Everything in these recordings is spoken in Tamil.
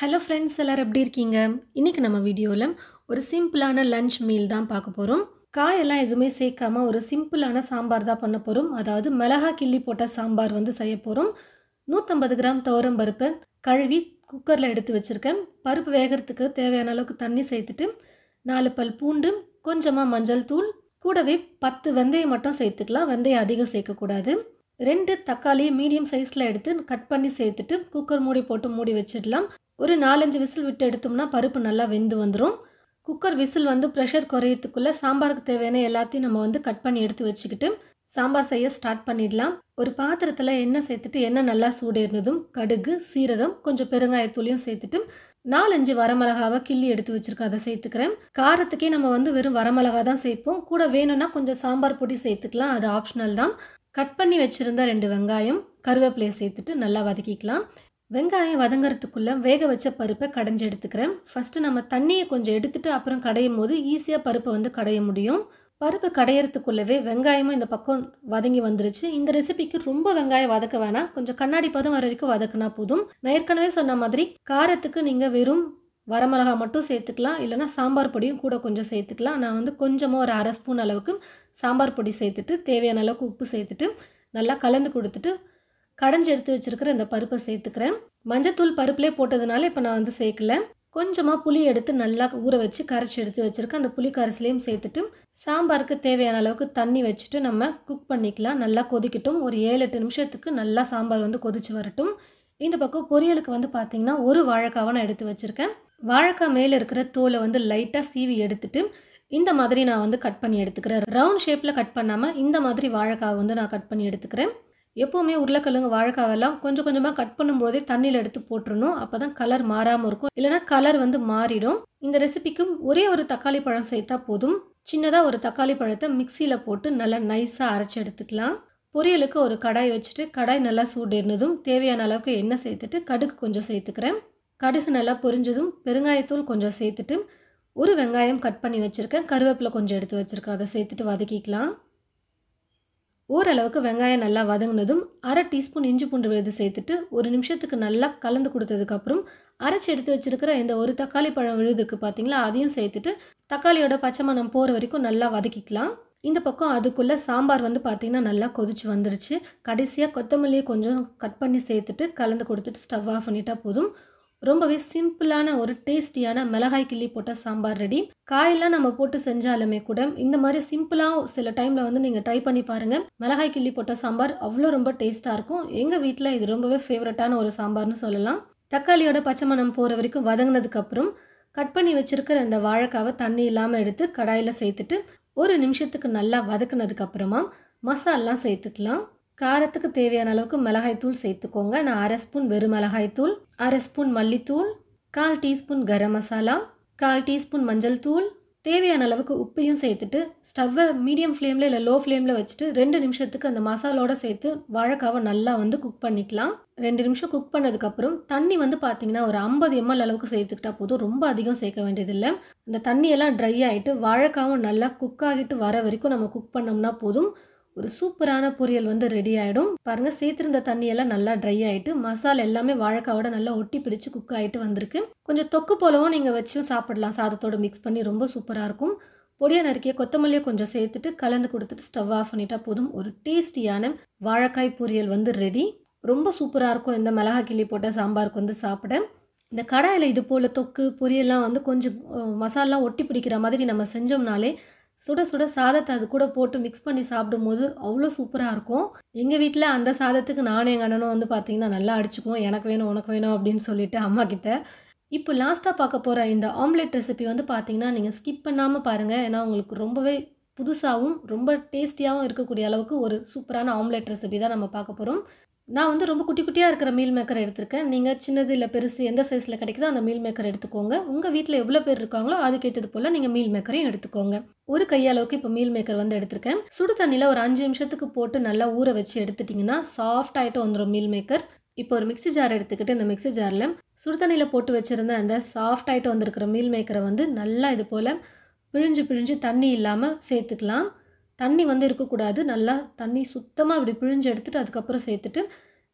ஹலோ ஃப்ரெண்ட்ஸ் எல்லோரும் எப்படி இருக்கீங்க? இன்றைக்கி நம்ம வீடியோவில் ஒரு சிம்பிளான லஞ்ச் மீல் தான் பார்க்க போகிறோம் காயெல்லாம் எதுவுமே சேர்க்காம ஒரு சிம்பிளான சாம்பார் தான் பண்ண போகிறோம் அதாவது மிளகா கிள்ளி போட்ட சாம்பார் வந்து செய்ய போகிறோம் நூற்றம்பது கிராம் துவரம் பருப்பு கழுவி குக்கரில் எடுத்து வச்சுருக்கேன். பருப்பு வேகிறதுக்கு தேவையான அளவுக்கு தண்ணி சேர்த்துட்டு நாலு பல் பூண்டு கொஞ்சமாக மஞ்சள் தூள் கூடவே பத்து வெந்தயம் மட்டும் சேர்த்துக்கலாம். வெந்தயம் அதிகம் சேர்க்கக்கூடாது ரெண்டு தக்காளியை மீடியம் சைஸில் எடுத்து கட் பண்ணி சேர்த்துட்டு குக்கர் மூடி போட்டு மூடி வச்சிடலாம். ஒரு நாலஞ்சு விசில் விட்டு எடுத்தோம்னா பருப்பு நல்லா வெந்து வந்துடும் குக்கர் விசில் வந்து ப்ரெஷர் குறையிறதுக்குள்ளே சாம்பாருக்கு தேவையான எல்லாத்தையும் நம்ம வந்து கட் பண்ணி எடுத்து வச்சுக்கிட்டு சாம்பார் செய்ய ஸ்டார்ட் பண்ணிடலாம். ஒரு பாத்திரத்தில் எண்ணெய் சேர்த்துட்டு எண்ணெய் நல்லா சூடேறினதும் கடுகு சீரகம் கொஞ்சம் பெருங்காயத்தூளியும் சேர்த்துட்டு நாலஞ்சு வரமிளகாவை கிள்ளி எடுத்து வச்சுருக்கேன் அதை சேர்த்துக்கிறேன். காரத்துக்கே நம்ம வந்து வெறும் வரமிளகா தான் சேர்ப்போம். கூட வேணும்னா கொஞ்சம் சாம்பார் பொடி சேர்த்துக்கலாம் அது ஆப்ஷனல் தான். கட் பண்ணி வச்சுருந்த ரெண்டு வெங்காயம் கருவேப்பிலையை சேர்த்துட்டு நல்லா வதக்கிக்கலாம். வெங்காயம் வதங்கிறதுக்குள்ளே வேக வச்ச பருப்பை கடைஞ்சி எடுத்துக்கிறேன். ஃபஸ்ட்டு நம்ம தண்ணியை கொஞ்சம் எடுத்துட்டு அப்புறம் கடையும் போது ஈஸியாக பருப்பை வந்து கடைய முடியும். பருப்பு கடையிறதுக்குள்ளவே வெங்காயமும் இந்த பக்கம் வதங்கி வந்துருச்சு. இந்த ரெசிபிக்கு ரொம்ப வெங்காயம் வதக்க வேணாம். கொஞ்சம் கண்ணாடி பதம் வர வரைக்கும் வதக்குனா போதும். நான் ஏற்கனவே சொன்ன மாதிரி காரத்துக்கு நீங்கள் வெறும் வரமிளகா மட்டும் சேர்த்துக்கலாம். இல்லைனா சாம்பார் பொடியும் கூட கொஞ்சம் சேர்த்துக்கலாம். நான் வந்து கொஞ்சமாக ஒரு அரை ஸ்பூன் அளவுக்கு சாம்பார் பொடி சேர்த்துட்டு தேவையான அளவுக்கு உப்பு சேர்த்துட்டு நல்லா கலந்து கொடுத்துட்டு கடைஞ்சி எடுத்து வச்சுருக்கிற இந்த பருப்பை சேர்த்துக்கிறேன். மஞ்சத்தூள் பருப்புலேயே போட்டதுனால இப்போ நான் வந்து சேர்க்கல. கொஞ்சமாக புளி எடுத்து நல்லா ஊற வச்சு கரைச்சி எடுத்து வச்சுருக்கேன். அந்த புளி கரைசலையும் சேர்த்துட்டு சாம்பாருக்கு தேவையான அளவுக்கு தண்ணி வச்சுட்டு நம்ம குக் பண்ணிக்கலாம். நல்லா கொதிக்கட்டும். ஒரு ஏழு எட்டு நிமிஷத்துக்கு நல்லா சாம்பார் வந்து கொதிச்சு வரட்டும். இந்த பக்கம் பொரியலுக்கு வந்து பார்த்திங்கன்னா ஒரு வாழைக்காவை நான் எடுத்து வச்சுருக்கேன். வாழைக்காய் மேலே இருக்கிற தோலை வந்து லைட்டாக சீவி எடுத்துட்டு இந்த மாதிரி நான் வந்து கட் பண்ணி எடுத்துக்கிறேன். ரவுண்ட் ஷேப்பில் கட் பண்ணாமல் இந்த மாதிரி வாழைக்காவை வந்து நான் கட் பண்ணி எடுத்துக்கிறேன். எப்போவுமே உருளைக்கிழங்கு வாழைக்காவெல்லாம் கொஞ்சம் கொஞ்சமாக கட் பண்ணும்போதே தண்ணியில் எடுத்து போட்டுருணும் அப்போ தான் கலர் மாறாமல் இருக்கும். இல்லைனா கலர் வந்து மாறிடும். இந்த ரெசிபிக்கும் ஒரே ஒரு தக்காளி பழம் சேர்த்தா போதும். சின்னதாக ஒரு தக்காளி பழத்தை மிக்சியில் போட்டு நல்லா நைஸாக அரைச்சி எடுத்துக்கலாம். பொரியலுக்கு ஒரு கடாய் வச்சுட்டு கடாய் நல்லா சூடேறினதும் தேவையான அளவுக்கு எண்ணெய் சேர்த்துட்டு கடுகு கொஞ்சம் சேர்த்துக்கிறேன். கடுகு நல்லா பொரிஞ்சதும் பெருங்காயத்தூள் கொஞ்சம் சேர்த்துட்டு ஒரு வெங்காயம் கட் பண்ணி வச்சுருக்கேன். கருவேப்பிலை கொஞ்சம் எடுத்து வச்சுருக்கேன். அதை சேர்த்துட்டு வதக்கிக்கலாம். ஓரளவுக்கு வெங்காயம் நல்லா வதங்கினதும் அரை டீஸ்பூன் இஞ்சி பூண்டு விழுது சேர்த்துட்டு ஒரு நிமிஷத்துக்கு நல்லா கலந்து கொடுத்ததுக்கப்புறம் அரைச்சி எடுத்து வச்சுருக்கிற இந்த ஒரு தக்காளி பழம் விழுது இருக்குது பார்த்தீங்களா அதையும் சேர்த்துட்டு தக்காளியோட பச்சை மணம் போகிற வரைக்கும் நல்லா வதக்கிக்கலாம். இந்த பக்கம் அதுக்குள்ளே சாம்பார் வந்து பார்த்திங்கன்னா நல்லா கொதிச்சு வந்துருச்சு. கடைசியாக கொத்தமல்லியை கொஞ்சம் கட் பண்ணி சேர்த்துட்டு கலந்து கொடுத்துட்டு ஸ்டவ் ஆஃப் பண்ணிட்டா போதும். ரொம்பவே சிம்பிளான ஒரு டேஸ்டியான மிளகாய் கிள்ளி போட்ட சாம்பார் ரெடி. காயெல்லாம் நம்ம போட்டு செஞ்சாலுமே கூட இந்த மாதிரி சிம்பிளாக சில டைமில் வந்து நீங்கள் ட்ரை பண்ணி பாருங்கள் மிளகாய் கிள்ளி போட்ட சாம்பார் அவ்வளோ ரொம்ப டேஸ்ட்டாக இருக்கும். எங்கள் வீட்டில் இது ரொம்பவே ஃபேவரட்டான ஒரு சாம்பார்னு சொல்லலாம். தக்காளியோட பச்சை மணம் போகிற வரைக்கும் வதங்கினதுக்கப்புறம் கட் பண்ணி வச்சுருக்கிற இந்த வாழைக்காவை தண்ணி இல்லாமல் எடுத்து கடாயில் சேர்த்துட்டு ஒரு நிமிஷத்துக்கு நல்லா வதக்குனதுக்கப்புறமா மசாலாம் சேர்த்துக்கலாம். காரத்துக்கு தேவையான அளவுக்கு மிளகாய்த்தூள் சேர்த்துக்கோங்க. நான் அரை ஸ்பூன் வெறும் மிளகாய்த்தூள் அரை ஸ்பூன் மல்லித்தூள் கால் டீஸ்பூன் கரம் மசாலா கால் டீஸ்பூன் மஞ்சள் தூள். தேவையான அளவுக்கு உப்பையும் சேர்த்துட்டு ஸ்டவ்வை மீடியம் ஃப்ளேமில் இல்லை லோ ஃப்ளேமில் வச்சுட்டு ரெண்டு நிமிஷத்துக்கு அந்த மசாலோட சேர்த்து வாழைக்காவை நல்லா வந்து குக் பண்ணிக்கலாம். ரெண்டு நிமிஷம் குக் பண்ணதுக்கப்புறம் தண்ணி வந்து பார்த்தீங்கன்னா ஒரு ஐம்பது எம்எல் அளவுக்கு சேர்த்துக்கிட்டா போதும். ரொம்ப அதிகம் சேர்க்க வேண்டியதில்லை. அந்த தண்ணியெல்லாம் ட்ரை ஆகிட்டு வாழைக்காவும் நல்லா குக் ஆகிட்டு வர வரைக்கும் நம்ம குக் பண்ணோம்னா போதும். ஒரு சூப்பரான பொரியல் வந்து ரெடி ஆகிடும் பாருங்கள் சேர்த்துருந்த தண்ணியெல்லாம் நல்லா ட்ரை ஆகிட்டு மசாலா எல்லாமே வாழைக்காவோட நல்லா ஒட்டி பிடிச்சி குக் ஆகிட்டு வந்திருக்கு. கொஞ்சம் தொக்கு போலவும் நீங்கள் வச்சும் சாப்பிடலாம். சாதத்தோடு மிக்ஸ் பண்ணி ரொம்ப சூப்பராக இருக்கும். பொடியை நறுக்கிய கொத்தமல்லியை கொஞ்சம் சேர்த்துட்டு கலந்து கொடுத்துட்டு ஸ்டவ் ஆஃப் பண்ணிட்டா போதும். ஒரு டேஸ்டியான வாழைக்காய் பொரியல் வந்து ரெடி ரொம்ப சூப்பராக இருக்கும். இந்த மிளகா கிள்ளி போட்ட சாம்பாருக்கு வந்து சாப்பிட. இந்த கடாயில் இது போல் தொக்கு பொரியல்லாம் வந்து கொஞ்சம் மசாலாம் ஒட்டி பிடிக்கிற மாதிரி நம்ம செஞ்சோம்னாலே சுட சுட சாதத்தை அது கூட போட்டு மிக்ஸ் பண்ணி சாப்பிடும்போது அவ்வளோ சூப்பராக இருக்கும். எங்கள் வீட்டில் அந்த சாதத்துக்கு நானும் எங்கள் அண்ணனும் வந்து பார்த்திங்கன்னா நல்லா அடிச்சுக்குவோம். எனக்கு வேணும் உனக்கு வேணும் அப்படின்னு சொல்லிட்டு அம்மா கிட்ட. இப்போ லாஸ்ட்டாக பார்க்க போகிற இந்த ஆம்லெட் ரெசிபி வந்து பார்த்திங்கன்னா நீங்கள் ஸ்கிப் பண்ணாமல் பாருங்கள் ஏன்னா உங்களுக்கு ரொம்பவே புதுசாகவும் ரொம்ப டேஸ்டியாகவும் இருக்கக்கூடிய அளவுக்கு ஒரு சூப்பரான ஆம்லெட் ரெசிபி தான் நம்ம பார்க்க போகிறோம் நான் வந்து ரொம்ப குட்டி குட்டியாக இருக்கிற மீல் மேக்கர் எடுத்திருக்கேன். நீங்கள் சின்னது இல்லை பெருசு எந்த சைஸில் கிடைக்குதோ அந்த மீல் மேக்கர் எடுத்துக்கோங்க. உங்கள் வீட்டில் எவ்வளோ பேர் இருக்காங்களோ அதுக்கேற்றது போல் நீங்கள் மீல் மேக்கரையும் எடுத்துக்கோங்க. ஒரு கையளவுக்கு இப்போ மீல் மேக்கர் வந்து எடுத்திருக்கேன். சுடு தண்ணியில் ஒரு அஞ்சு நிமிஷத்துக்கு போட்டு நல்லா ஊற வச்சு எடுத்துட்டிங்கன்னா சாஃப்ட் ஆகிட்டு வந்துடும் மீல் மேக்கர் இப்போ ஒரு மிக்சி ஜார் எடுத்துக்கிட்டு இந்த மிக்சி ஜாரில் சுடு தண்ணியில் போட்டு வச்சுருந்த அந்த சாஃப்ட் ஆகிட்டு வந்திருக்கிற மீல் மேக்கரை வந்து நல்லா இது போல் பிழிஞ்சு பிழிஞ்சு தண்ணி இல்லாமல் சேர்த்துக்கலாம். தண்ணி வந்து இருக்கக்கூடாது. நல்லா தண்ணி சுத்தமாக இப்படி பிழிஞ்சு எடுத்துகிட்டு அதுக்கப்புறம் சேர்த்துட்டு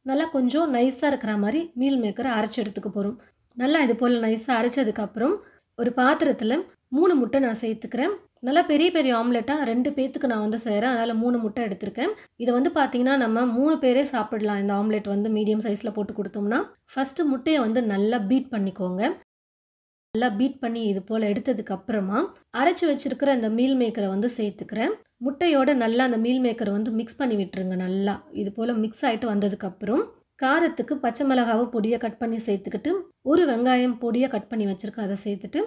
நல்லா கொஞ்சம் நைஸாக இருக்கிற மாதிரி மீல் மேக்கரை அரைச்சி எடுத்துக்க போகிறோம் நல்லா இது போல் நைஸாக அரைச்சதுக்கப்புறம் ஒரு பாத்திரத்தில் மூணு முட்டை நான் சேர்த்துக்கிறேன். நல்லா பெரிய பெரிய ஆம்லெட்டாக ரெண்டு பேத்துக்கு நான் வந்து செய்கிறேன் அதனால் மூணு முட்டை எடுத்திருக்கேன். இதை வந்து பார்த்தீங்கன்னா நம்ம மூணு பேரே சாப்பிடலாம். இந்த ஆம்லெட் வந்து மீடியம் சைஸில் போட்டு கொடுத்தோம்னா ஃபஸ்ட்டு முட்டையை வந்து நல்லா பீட் பண்ணிக்கோங்க. நல்லா பீட் பண்ணி இது போல் எடுத்ததுக்கப்புறமா அரைச்சி வச்சிருக்கிற இந்த மீல் மேக்கரை வந்து சேர்த்துக்கிறேன். முட்டையோட நல்லா அந்த மீல் மேக்கரை வந்து மிக்ஸ் பண்ணி விட்டுருங்க நல்லா. இது போல் மிக்ஸ் ஆகிட்டு வந்ததுக்கப்புறம் காரத்துக்கு பச்சை மிளகாவை பொடியை கட் பண்ணி சேர்த்துக்கிட்டு ஒரு வெங்காயம் பொடியை கட் பண்ணி வச்சுருக்கேன் அதை சேர்த்துட்டு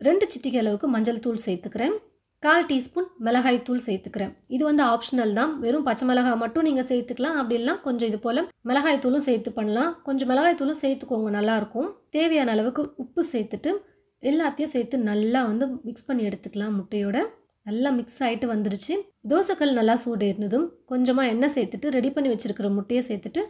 ரெண்டு சிட்டிகை அளவுக்கு மஞ்சள் தூள் சேர்த்துக்கிறேன். கால் டீஸ்பூன் மிளகாய் தூள் சேர்த்துக்கிறேன். இது வந்து ஆப்ஷனல் தான். வெறும் பச்சை மிளகாய் மட்டும் நீங்கள் சேர்த்துக்கலாம். அப்படி கொஞ்சம் இது போல் மிளகாய் தூளும் சேர்த்து பண்ணலாம். கொஞ்சம் மிளகாய் தூளும் சேர்த்துக்கோங்க நல்லாயிருக்கும் தேவையான அளவுக்கு உப்பு சேர்த்துட்டு எல்லாத்தையும் சேர்த்து நல்லா வந்து மிக்ஸ் பண்ணி எடுத்துக்கலாம் முட்டையோட. நல்லா மிக்ஸ் ஆகிட்டு வந்துருச்சு தோசைக்கல் நல்லா சூடு இருந்ததும் கொஞ்சமாக எண்ணெய் சேர்த்துட்டு ரெடி பண்ணி வச்சுருக்கிற முட்டையை சேர்த்துட்டு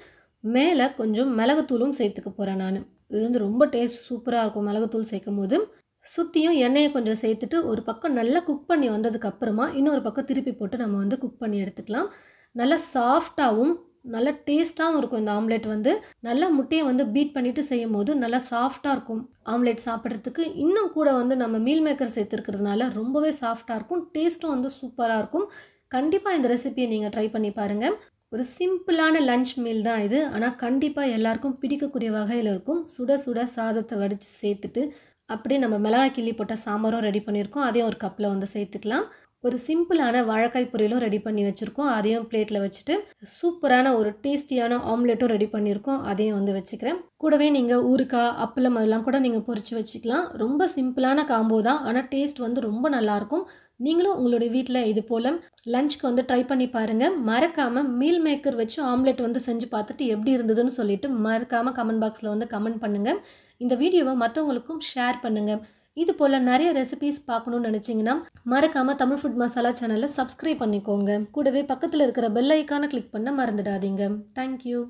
மேலே கொஞ்சம் மிளகுத்தூளும் சேர்த்துக்க போகிறேன் நான். இது வந்து ரொம்ப டேஸ்ட் சூப்பராக இருக்கும் மிளகுத்தூள் சேர்க்கும் போது சுற்றியும் எண்ணெயை கொஞ்சம் சேர்த்துட்டு ஒரு பக்கம் நல்லா குக் பண்ணி வந்ததுக்கப்புறமா இன்னொரு பக்கம் திருப்பி போட்டு நம்ம வந்து குக் பண்ணி எடுத்துக்கலாம். நல்லா சாஃப்டாகவும் நல்லா டேஸ்ட்டாகவும் இருக்கும் இந்த ஆம்லெட் வந்து. நல்லா முட்டையை வந்து பீட் பண்ணிவிட்டு செய்யும் போது நல்லா சாஃப்டாக இருக்கும். ஆம்லெட் சாப்பிட்றதுக்கு இன்னும் கூட வந்து நம்ம மீல் மேக்கர் சேர்த்துருக்கிறதுனால ரொம்பவே சாஃப்டாக இருக்கும். டேஸ்ட்டும் வந்து சூப்பராக இருக்கும். கண்டிப்பாக இந்த ரெசிபியை நீங்கள் ட்ரை பண்ணி பாருங்கள் ஒரு சிம்பிளான லஞ்ச் மீல் தான் இது. ஆனால் கண்டிப்பாக எல்லாருக்கும் பிடிக்கக்கூடிய வகையில் இருக்கும். சுட சுட சாதத்தை வடித்து சேர்த்துட்டு அப்படியே நம்ம மிளகாய் கிள்ளி போட்ட சாம்பாரும் ரெடி பண்ணியிருக்கோம். அதையும் ஒரு கப்பில் வந்து சேர்த்துக்கலாம். ஒரு சிம்பிளான வாழைக்காய் பொரியலும் ரெடி பண்ணி வச்சுருக்கோம். அதையும் பிளேட்டில் வச்சுட்டு சூப்பரான ஒரு டேஸ்டியான ஆம்லெட்டும் ரெடி பண்ணியிருக்கோம். அதையும் வந்து வச்சுக்கிறேன். கூடவே நீங்கள் ஊறுக்காய் அப்பளம் அதெல்லாம் கூட நீங்கள் பொறிச்சு வச்சுக்கலாம். ரொம்ப சிம்பிளான காம்போ தான். ஆனால் டேஸ்ட் வந்து ரொம்ப நல்லாயிருக்கும். நீங்களும் உங்களுடைய வீட்டில் இது போல் லஞ்சுக்கு வந்து ட்ரை பண்ணி பாருங்கள் மறக்காமல் மீல் மேக்கர் வச்சு ஆம்லெட் வந்து செஞ்சு பார்த்துட்டு எப்படி இருந்ததுன்னு சொல்லிட்டு மறக்காமல் கமெண்ட் பாக்ஸில் வந்து கமெண்ட் பண்ணுங்கள் இந்த வீடியோவை மற்றவங்களுக்கும் ஷேர் பண்ணுங்கள் இது போல் நிறைய ரெசிபிஸ் பார்க்கணுன்னு நினச்சிங்கன்னா மறக்காமல் தமிழ் ஃபுட் மசாலா சேனலை சப்ஸ்கிரைப் பண்ணிக்கோங்க. கூடவே பக்கத்தில் இருக்கிற பெல் ஐக்கானை கிளிக் பண்ண மறந்துடாதீங்க. தேங்க்யூ